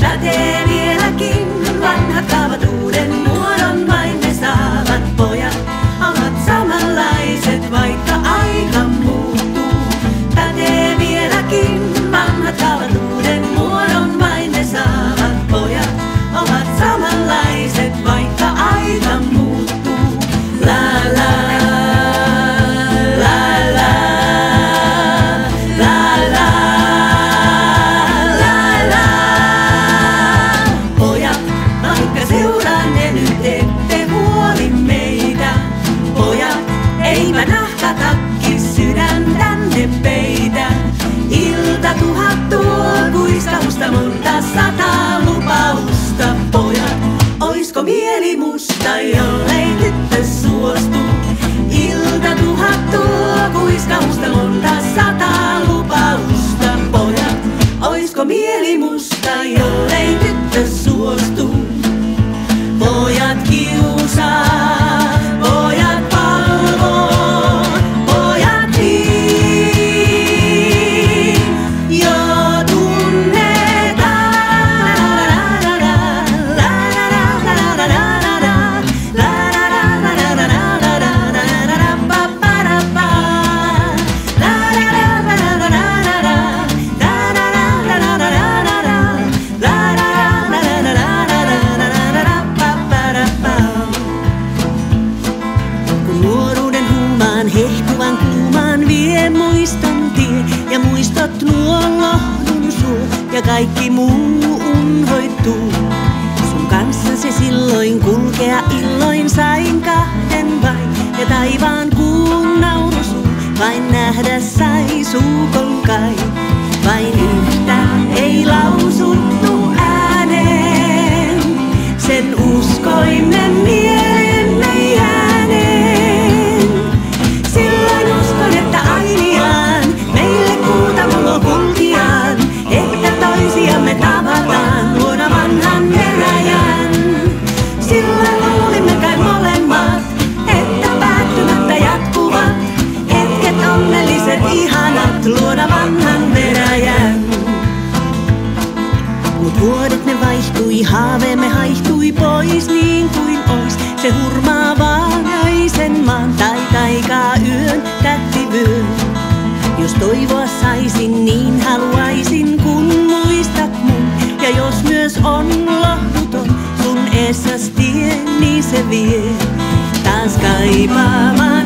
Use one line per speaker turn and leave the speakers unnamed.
Pätee vieläkin vanhat kaavat uuden eipä nahkatakki sydäntänne peitä. Ilta tuhat tuo kuiskausta monta sataa lupausta. Pojat, oisko mieli musta, jollei tyttö suostu? Ilta tuhat tuo kuiskausta monta sataa lupausta. Pojat, oisko mieli musta, jollei tyttö suostu? Pojat kiusaa, kaikki muu unhoittuu. Sun kanssasi silloin kulkea illoin sain kahden vain ja taivaan kuun naurusuu vain nähdä sai suukon se hurmaava naisen maan tai taikaa yön tähti vyön. Jos toivoa saisin, niin haluaisin kun muistat mun. Ja jos myös on lohduton sun eessäs tie, niin se vie taas kaipaamaan.